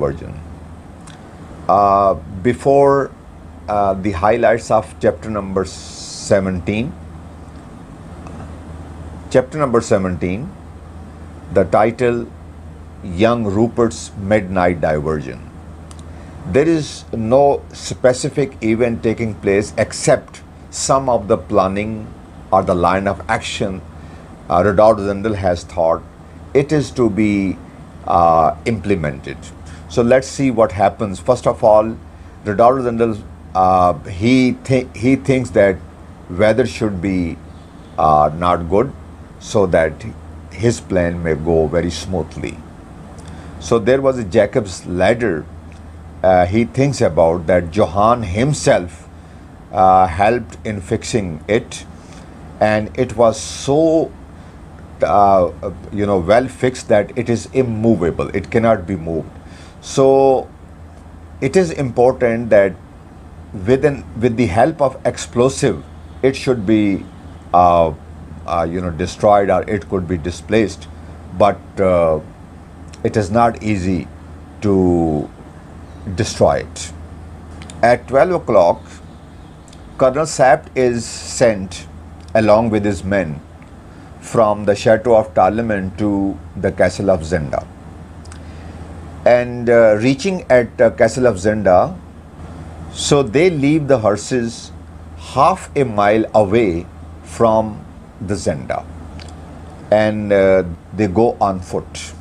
version. Uh, before uh, the highlights of chapter number 17, chapter number 17, the title Young Rupert's Midnight Diversion. There is no specific event taking place except some of the planning or the line of action uh, Rudolf Rassendyll has thought it is to be uh, implemented. So let's see what happens. First of all, Rudolf Rassendyll, uh, he, th- he thinks that weather should be uh, not good so that his plan may go very smoothly. So there was a Jacob's ladder. Uh, he thinks about that Johann himself uh, helped in fixing it, and it was so uh, you know well fixed that it is immovable. It cannot be moved. So it is important that within with the help of explosive, it should be uh, uh, you know destroyed or it could be displaced, but uh, it is not easy to destroy it. At 12 o'clock, Colonel Sapt is sent along with his men from the chateau of Tarlenheim to the castle of Zenda. And uh, reaching at uh, castle of Zenda, so they leave the horses half a mile away from the Zenda. And uh, they go on foot.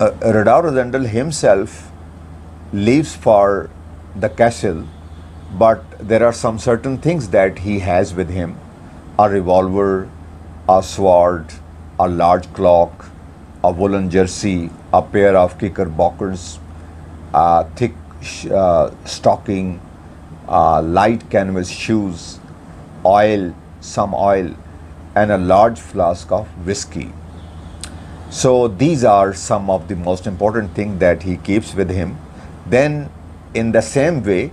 Uh, Rudolf Rassendyll himself leaves for the castle, but there are some certain things that he has with him. A revolver, a sword, a large clock, a woolen jersey, a pair of knickerbockers, a thick uh, stocking, uh, light canvas shoes, oil, some oil, and a large flask of whiskey. So these are some of the most important things that he keeps with him. Then, in the same way,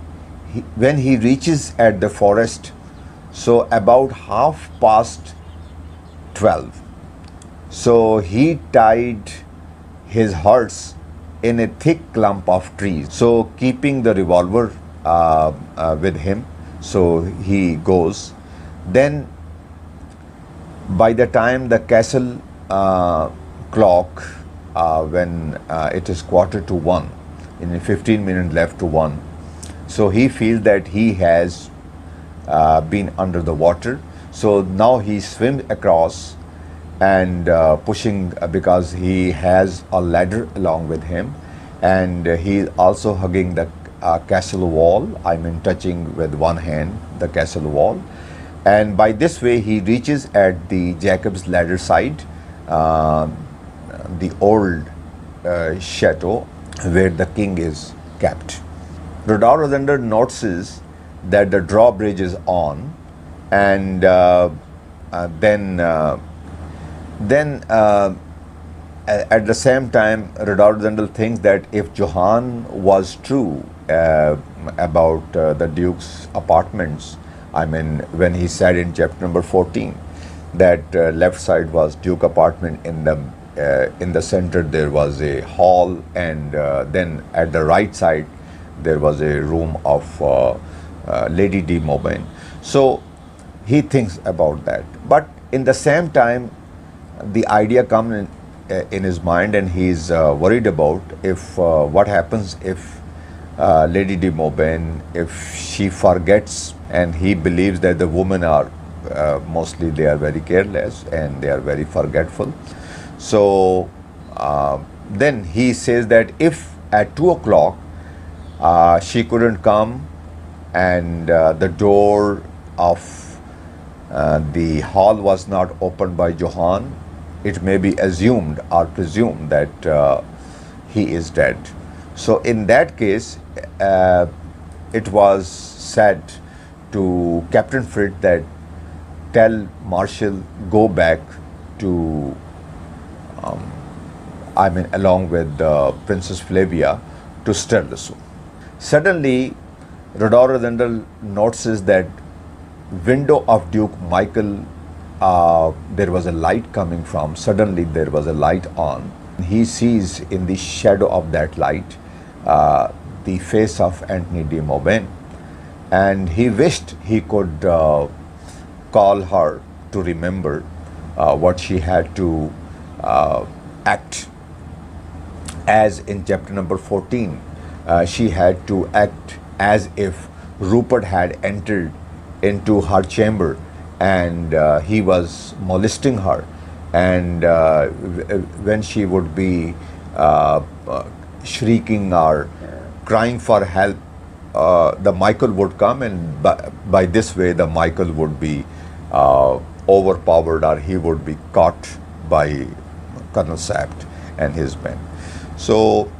he, when he reaches at the forest, so about half past 12, so he tied his horse in a thick clump of trees. So keeping the revolver uh, uh, with him, so he goes. Then by the time the castle uh, clock, uh, when uh, it is quarter to one, in 15 minutes left to one, so he feels that he has uh, been under the water. So now he swims across and uh, pushing uh, because he has a ladder along with him, and uh, he is also hugging the uh, castle wall. I mean, touching with one hand the castle wall, and by this way he reaches at the Jacob's ladder side, uh, the old uh, chateau where the king is kept. Rudolf Rassendyll notices that the drawbridge is on, and then then uh, at the same time, Rudolf Rassendyll thinks that if Johann was true uh, about uh, the Duke's apartments, I mean, when he said in chapter number 14 that uh, left side was Duke apartment in the uh, in the center there was a hall and uh, then at the right side there was a room of uh, Lady de Mauban. So he thinks about that. But in the same time, the idea comes in, uh, in his mind and he's uh, worried about if uh, what happens if uh, Lady de Mauban, if she forgets and he believes that the women are uh, mostly they are very careless and they are very forgetful. So uh, then he says that if at two o'clock uh, she couldn't come and the door of the hall was not opened by Johann, it may be assumed or presumed that uh, he is dead. So, in that case, uh, it was said to Captain Fritz that tell Marshall go back to, um, I mean, along with uh, Princess Flavia to Strelsau. Suddenly, Rudolf Rassendyll notices that window of Duke Michael, uh, there was a light coming from. Suddenly, there was a light on. He sees in the shadow of that light uh, the face of Antoinette de Mauban, and he wished he could uh, call her to remember uh, what she had to uh, act as in chapter number 14 uh, she had to act as if Rupert had entered into her chamber and uh, he was molesting her and uh, when she would be uh, uh, shrieking or crying for help uh, the Michael would come and by, by this way the Michael would be uh, overpowered or he would be caught by Colonel Sapt and his men. So,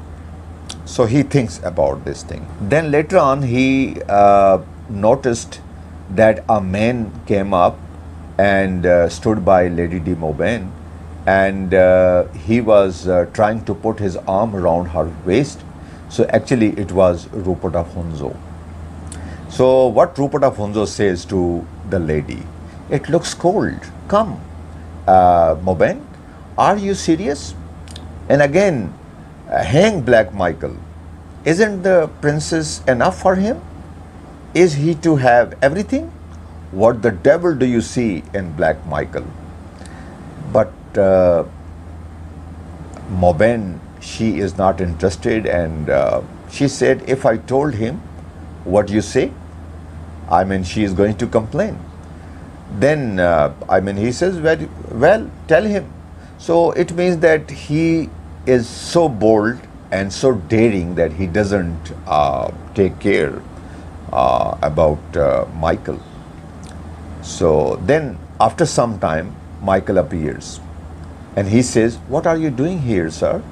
so he thinks about this thing. Then later on, he noticed that a man came up and uh, stood by Lady de Mauban, and uh, he was uh, trying to put his arm around her waist. So actually, it was Rupert of Hentzau. So what Rupert of Hentzau says to the lady, it looks cold. Come, uh, are you serious? And again, hang Black Michael. Isn't the princess enough for him? Is he to have everything? What the devil do you see in Black Michael? But uh, Mauban, she is not interested, and uh, she said, If I told him what you say, I mean, she is going to complain. Then, uh, I mean, he says, well, well, tell him. So it means that he is so bold and so daring that he doesn't uh, take care about uh, Michael. So then, after some time, Michael appears and he says, What are you doing here, sir?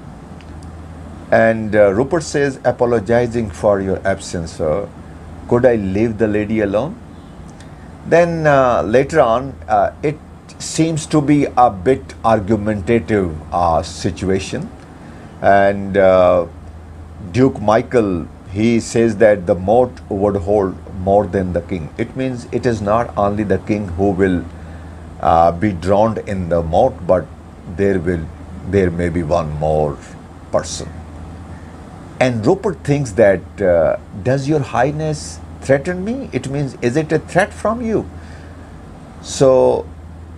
And uh, Rupert says, Apologizing for your absence, sir. Could I leave the lady alone? Then uh, later on, uh, it seems to be a bit argumentative uh, situation. And uh, Duke Michael, he says that the moat would hold more than the king. It means it is not only the king who will uh, be drowned in the moat, but there will there may be one more person. And Rupert thinks that uh, does your highness threaten me? It means is it a threat from you? So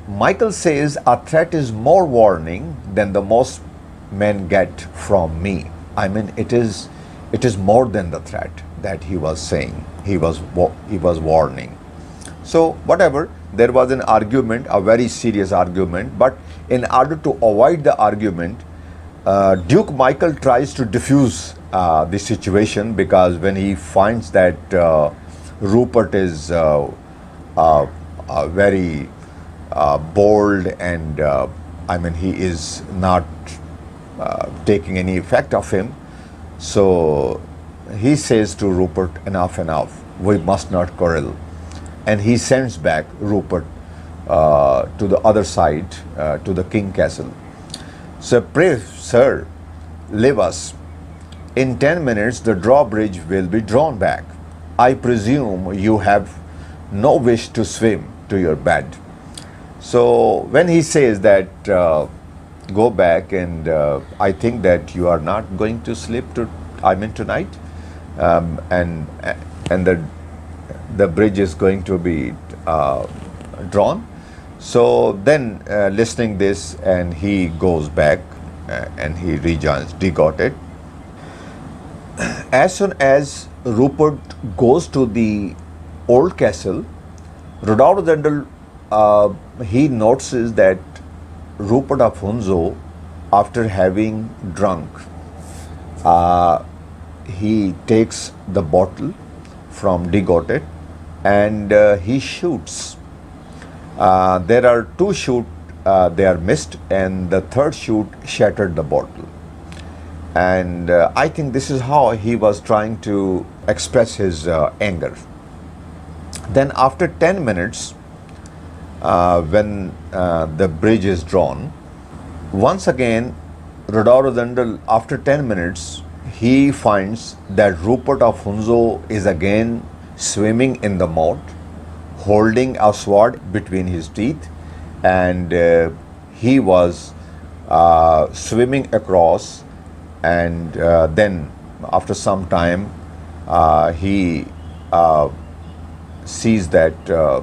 Michael says a threat is more warning than the most men get from me. I mean it is it is more than the threat that he was saying. He was he was warning. So whatever, there was an argument, a very serious argument, but in order to avoid the argument, uh, Duke Michael tries to diffuse uh, the situation because when he finds that uh, Rupert is uh, uh, uh, very bold and I mean he is not taking any effect of him, so he says to Rupert, enough, enough, we must not quarrel. And he sends back Rupert uh, to the other side, uh, to the king castle. So pray, sir, leave us. In 10 minutes, the drawbridge will be drawn back. I presume you have no wish to swim to your bed. So when he says that, uh, go back and uh, I think that you are not going to sleep to, I mean tonight, um, and and the the bridge is going to be uh, drawn. So then, uh, listening this, and he goes back uh, and he rejoins De Gautet. As soon as Rupert goes to the old castle, Rassendyll, uh, he notices that Rupert of Hentzau, after having drunk, uh, he takes the bottle from De Gautet and uh, he shoots. Uh, there are two shoot, uh, they are missed, and the third shoot shattered the bottle. And uh, I think this is how he was trying to express his uh, anger. Then, after 10 minutes, when uh, the bridge is drawn, once again, Rudolf Rassendyll, after 10 minutes, he finds that Rupert of Hentzau is again swimming in the moat, holding a sword between his teeth, and uh, he was uh, swimming across, and uh, then after some time, uh, he uh, sees that uh,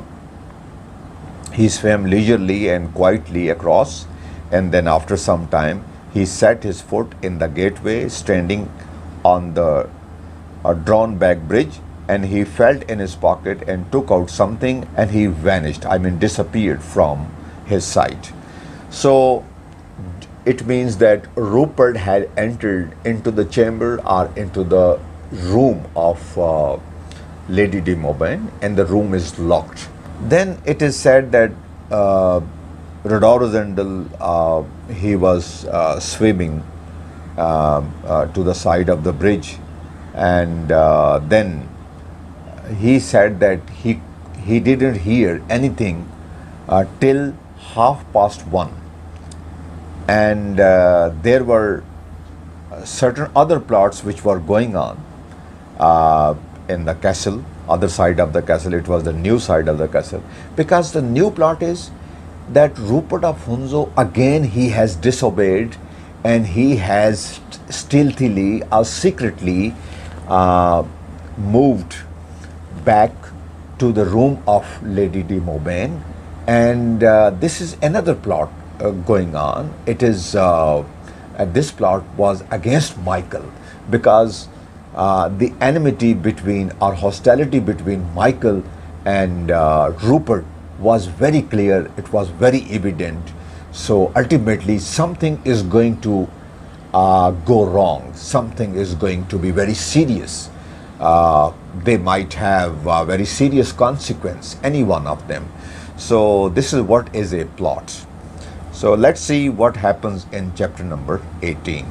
he swam leisurely and quietly across, and then after some time, he set his foot in the gateway, standing on the uh, drawn back bridge, and he felt in his pocket and took out something, and he vanished. I mean, disappeared from his sight. So it means that Rupert had entered into the chamber or into the room of uh, Lady de Mauban, and the room is locked. Then it is said that uh, Rudolf Rassendyll, uh, he was uh, swimming um, uh, to the side of the bridge, and uh, then he said that he he didn't hear anything uh, till half past one, and there were certain other plots which were going on in the castle, other side of the castle. It was the new side of the castle because the new plot is that Rupert of again he has disobeyed and he has stealthily or secretly uh, moved back to the room of Lady de Mauban and uh, this is another plot uh, going on. It is uh, this plot was against Michael because uh, the enmity between or hostility between Michael and uh, Rupert was very clear. It was very evident. So ultimately, something is going to uh, go wrong. Something is going to be very serious. Uh, they might have a very serious consequence, any one of them. So this is what is a plot. So let's see what happens in chapter number 18.